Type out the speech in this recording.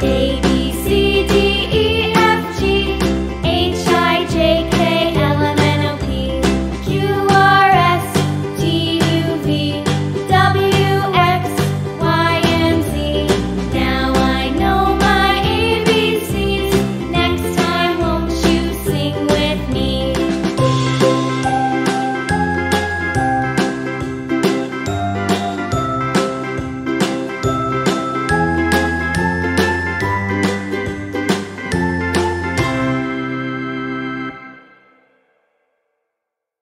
day.